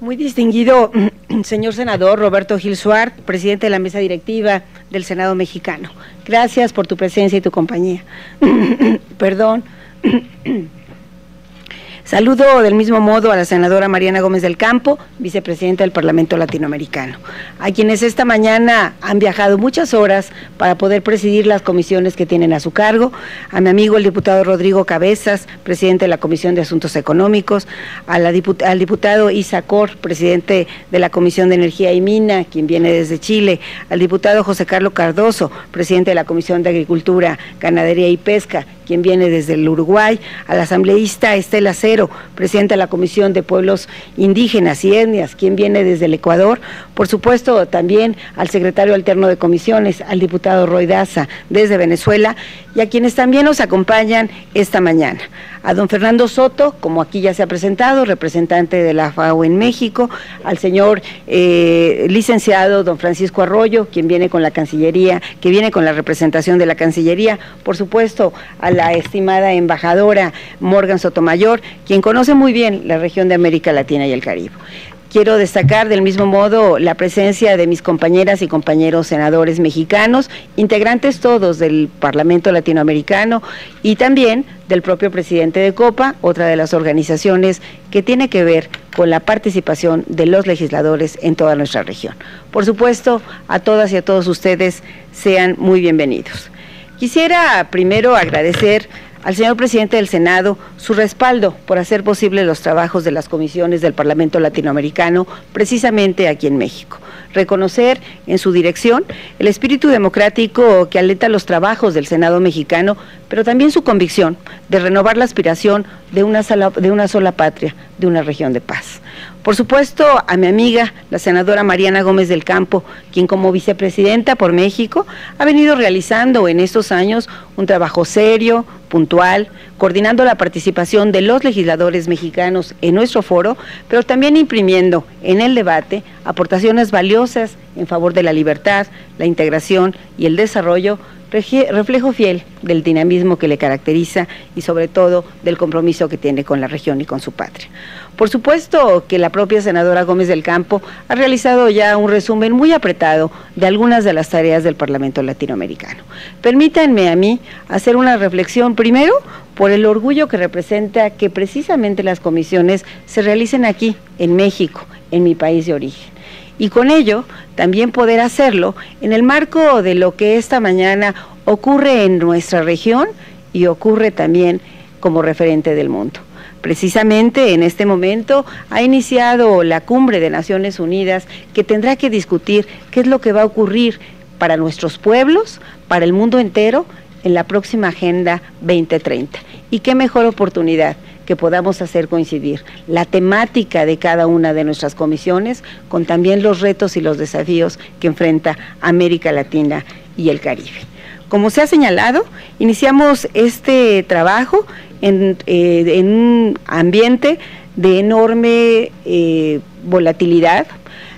Muy distinguido señor senador Roberto Gil Suárez, presidente de la mesa directiva del Senado mexicano. Gracias por tu presencia y tu compañía. Perdón. Saludo del mismo modo a la senadora Mariana Gómez del Campo, vicepresidenta del Parlamento Latinoamericano, a quienes esta mañana han viajado muchas horas para poder presidir las comisiones que tienen a su cargo, a mi amigo el diputado Rodrigo Cabezas, presidente de la Comisión de Asuntos Económicos, al diputado Isa Cor, presidente de la Comisión de Energía y Mina, quien viene desde Chile, al diputado José Carlos Cardoso, presidente de la Comisión de Agricultura, Ganadería y Pesca, quien viene desde el Uruguay, al asambleísta Estela Cero, presidente de la Comisión de Pueblos Indígenas y Etnias, quien viene desde el Ecuador, por supuesto también al secretario alterno de comisiones, al diputado Roy Daza desde Venezuela y a quienes también nos acompañan esta mañana. A don Fernando Soto, como aquí ya se ha presentado, representante de la FAO en México, al señor eh, licenciado don Francisco Arroyo, quien viene con la Cancillería, que viene con la representación de la Cancillería, por supuesto a la estimada embajadora Morgan Sotomayor, quien conoce muy bien la región de América Latina y el Caribe. Quiero destacar del mismo modo la presencia de mis compañeras y compañeros senadores mexicanos, integrantes todos del Parlamento Latinoamericano y también del propio presidente de Copa, otra de las organizaciones que tiene que ver con la participación de los legisladores en toda nuestra región. Por supuesto, a todas y a todos ustedes sean muy bienvenidos. Quisiera primero agradecer al señor presidente del Senado su respaldo por hacer posible los trabajos de las comisiones del Parlamento Latinoamericano precisamente aquí en México. Reconocer en su dirección el espíritu democrático que alenta los trabajos del Senado mexicano, pero también su convicción de renovar la aspiración de una, de una sola patria, de una región de paz. Por supuesto, a mi amiga, la senadora Mariana Gómez del Campo, quien como vicepresidenta por México ha venido realizando en estos años un trabajo serio, puntual, coordinando la participación de los legisladores mexicanos en nuestro foro, pero también imprimiendo en el debate aportaciones valiosas en favor de la libertad, la integración y el desarrollo reflejo fiel del dinamismo que le caracteriza y sobre todo del compromiso que tiene con la región y con su patria. Por supuesto que la propia senadora Gómez del Campo ha realizado ya un resumen muy apretado de algunas de las tareas del Parlamento Latinoamericano. Permítanme a mí hacer una reflexión primero por el orgullo que representa que precisamente las comisiones se realicen aquí, en México, en mi país de origen y con ello también poder hacerlo en el marco de lo que esta mañana ocurre en nuestra región y ocurre también como referente del mundo. Precisamente en este momento ha iniciado la cumbre de Naciones Unidas que tendrá que discutir qué es lo que va a ocurrir para nuestros pueblos, para el mundo entero, en la próxima Agenda 2030. Y qué mejor oportunidad que podamos hacer coincidir la temática de cada una de nuestras comisiones con también los retos y los desafíos que enfrenta América Latina y el Caribe. Como se ha señalado, iniciamos este trabajo en, eh, un ambiente de enorme eh, volatilidad,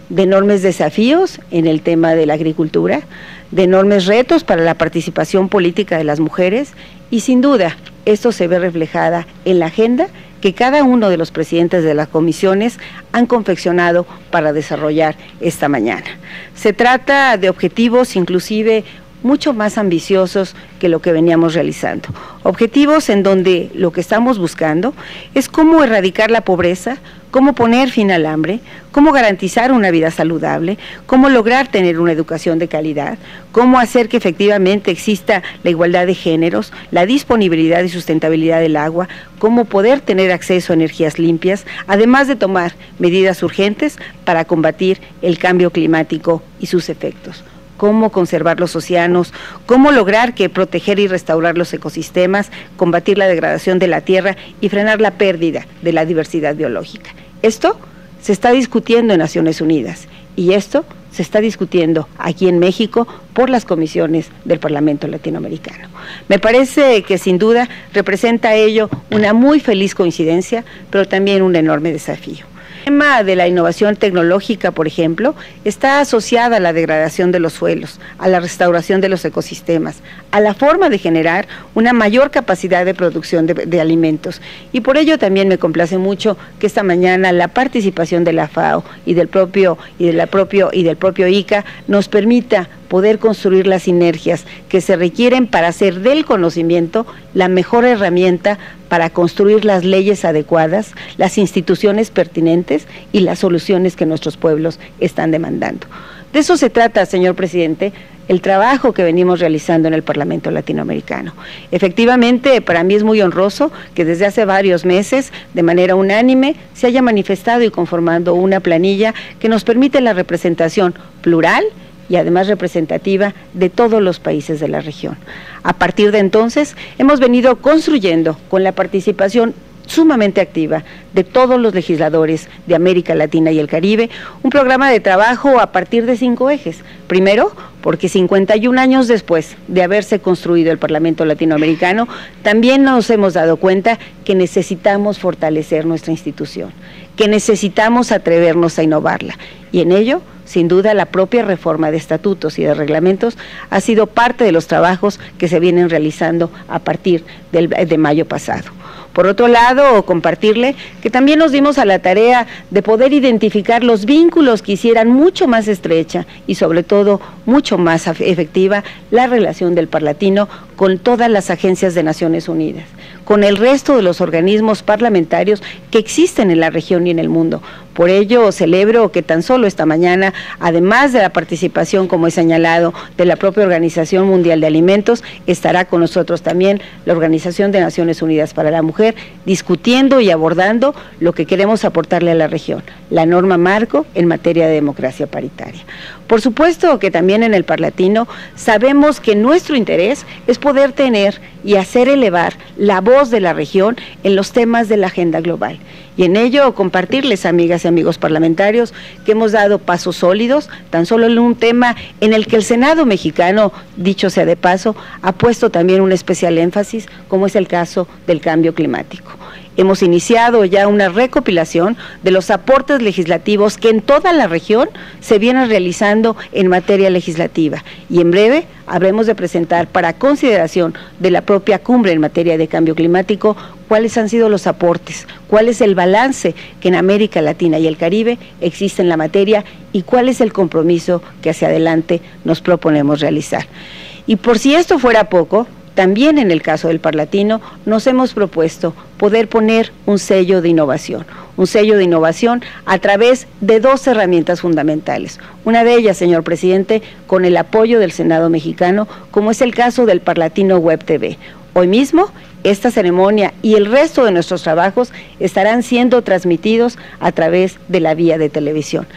de enormes desafíos en el tema de la agricultura, de enormes retos para la participación política de las mujeres y sin duda esto se ve reflejada en la agenda que cada uno de los presidentes de las comisiones han confeccionado para desarrollar esta mañana. Se trata de objetivos inclusive mucho más ambiciosos que lo que veníamos realizando. Objetivos en donde lo que estamos buscando es cómo erradicar la pobreza, cómo poner fin al hambre, cómo garantizar una vida saludable, cómo lograr tener una educación de calidad, cómo hacer que efectivamente exista la igualdad de géneros, la disponibilidad y sustentabilidad del agua, cómo poder tener acceso a energías limpias, además de tomar medidas urgentes para combatir el cambio climático y sus efectos cómo conservar los océanos, cómo lograr que proteger y restaurar los ecosistemas, combatir la degradación de la tierra y frenar la pérdida de la diversidad biológica. Esto se está discutiendo en Naciones Unidas y esto se está discutiendo aquí en México por las comisiones del Parlamento Latinoamericano. Me parece que sin duda representa ello una muy feliz coincidencia, pero también un enorme desafío. El tema de la innovación tecnológica, por ejemplo, está asociada a la degradación de los suelos, a la restauración de los ecosistemas, a la forma de generar una mayor capacidad de producción de, alimentos. Y por ello también me complace mucho que esta mañana la participación de la FAO y del propio y de la propio y del propio ICA nos permita poder construir las sinergias que se requieren para hacer del conocimiento la mejor herramienta para construir las leyes adecuadas, las instituciones pertinentes y las soluciones que nuestros pueblos están demandando. De eso se trata, señor presidente, el trabajo que venimos realizando en el Parlamento Latinoamericano. Efectivamente, para mí es muy honroso que desde hace varios meses, de manera unánime, se haya manifestado y conformando una planilla que nos permite la representación plural, y además representativa de todos los países de la región. A partir de entonces, hemos venido construyendo con la participación sumamente activa de todos los legisladores de América Latina y el Caribe, un programa de trabajo a partir de cinco ejes. Primero, porque 51 años después de haberse construido el Parlamento Latinoamericano, también nos hemos dado cuenta que necesitamos fortalecer nuestra institución, que necesitamos atrevernos a innovarla. Y en ello sin duda, la propia reforma de estatutos y de reglamentos ha sido parte de los trabajos que se vienen realizando a partir de mayo pasado. Por otro lado, compartirle que también nos dimos a la tarea de poder identificar los vínculos que hicieran mucho más estrecha y sobre todo mucho más efectiva la relación del Parlatino con todas las agencias de Naciones Unidas con el resto de los organismos parlamentarios que existen en la región y en el mundo. Por ello, celebro que tan solo esta mañana, además de la participación, como he señalado, de la propia Organización Mundial de Alimentos, estará con nosotros también la Organización de Naciones Unidas para la Mujer, discutiendo y abordando lo que queremos aportarle a la región, la norma marco en materia de democracia paritaria. Por supuesto que también en el Parlatino sabemos que nuestro interés es poder tener y hacer elevar la voz de la región en los temas de la agenda global. Y en ello compartirles, amigas y amigos parlamentarios, que hemos dado pasos sólidos, tan solo en un tema en el que el Senado mexicano, dicho sea de paso, ha puesto también un especial énfasis, como es el caso del cambio climático. Hemos iniciado ya una recopilación de los aportes legislativos que en toda la región se vienen realizando en materia legislativa y en breve habremos de presentar para consideración de la propia cumbre en materia de cambio climático cuáles han sido los aportes, cuál es el balance que en América Latina y el Caribe existe en la materia y cuál es el compromiso que hacia adelante nos proponemos realizar. Y por si esto fuera poco, también en el caso del Parlatino nos hemos propuesto poder poner un sello de innovación, un sello de innovación a través de dos herramientas fundamentales. Una de ellas, señor presidente, con el apoyo del Senado mexicano, como es el caso del Parlatino Web TV. Hoy mismo esta ceremonia y el resto de nuestros trabajos estarán siendo transmitidos a través de la vía de televisión.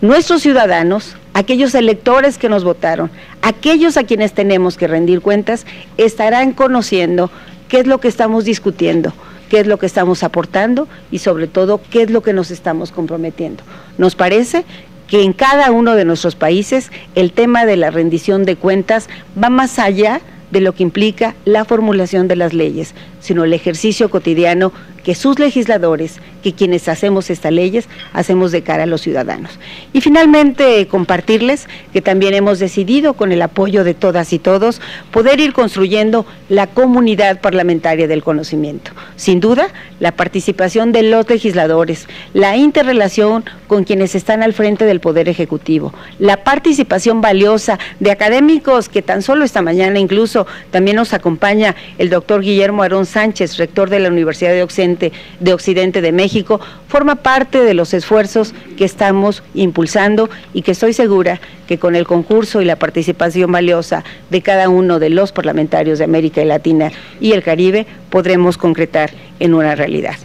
Nuestros ciudadanos aquellos electores que nos votaron, aquellos a quienes tenemos que rendir cuentas, estarán conociendo qué es lo que estamos discutiendo, qué es lo que estamos aportando y sobre todo qué es lo que nos estamos comprometiendo. Nos parece que en cada uno de nuestros países el tema de la rendición de cuentas va más allá de lo que implica la formulación de las leyes, sino el ejercicio cotidiano que sus legisladores, que quienes hacemos estas leyes, hacemos de cara a los ciudadanos. Y finalmente, compartirles que también hemos decidido, con el apoyo de todas y todos, poder ir construyendo la comunidad parlamentaria del conocimiento. Sin duda, la participación de los legisladores, la interrelación con quienes están al frente del Poder Ejecutivo, la participación valiosa de académicos que tan solo esta mañana incluso también nos acompaña el doctor Guillermo Arón Sánchez, rector de la Universidad de Occidente, de Occidente de México, forma parte de los esfuerzos que estamos impulsando y que estoy segura que con el concurso y la participación valiosa de cada uno de los parlamentarios de América Latina y el Caribe podremos concretar en una realidad.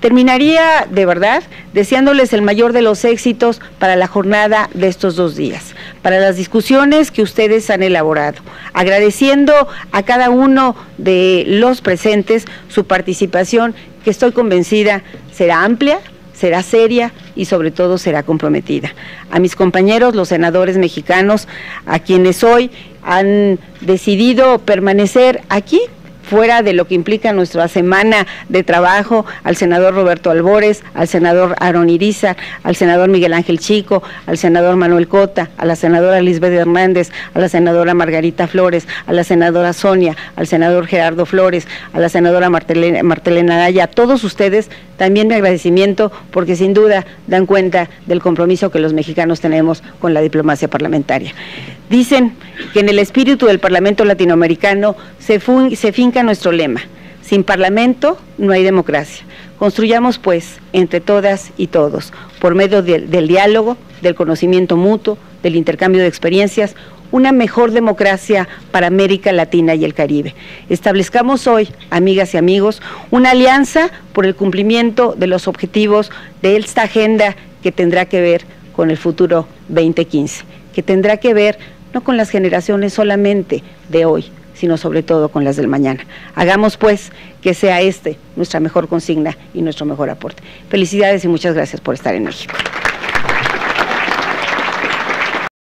Terminaría de verdad deseándoles el mayor de los éxitos para la jornada de estos dos días, para las discusiones que ustedes han elaborado, agradeciendo a cada uno de los presentes su participación, que estoy convencida será amplia, será seria y sobre todo será comprometida. A mis compañeros, los senadores mexicanos, a quienes hoy han decidido permanecer aquí fuera de lo que implica nuestra semana de trabajo, al senador Roberto Albores, al senador Aaron Iriza, al senador Miguel Ángel Chico, al senador Manuel Cota, a la senadora Lisbeth Hernández, a la senadora Margarita Flores, a la senadora Sonia, al senador Gerardo Flores, a la senadora Martelena, Martelena Gaya, a todos ustedes también mi agradecimiento porque sin duda dan cuenta del compromiso que los mexicanos tenemos con la diplomacia parlamentaria. Dicen que en el espíritu del Parlamento Latinoamericano se finca nuestro lema, sin Parlamento no hay democracia. Construyamos, pues, entre todas y todos, por medio del diálogo, del conocimiento mutuo, del intercambio de experiencias, una mejor democracia para América Latina y el Caribe. Establezcamos hoy, amigas y amigos, una alianza por el cumplimiento de los objetivos de esta agenda que tendrá que ver con el futuro 2015, que tendrá que ver no con las generaciones solamente de hoy, sino sobre todo con las del mañana. Hagamos pues que sea este nuestra mejor consigna y nuestro mejor aporte. Felicidades y muchas gracias por estar en México.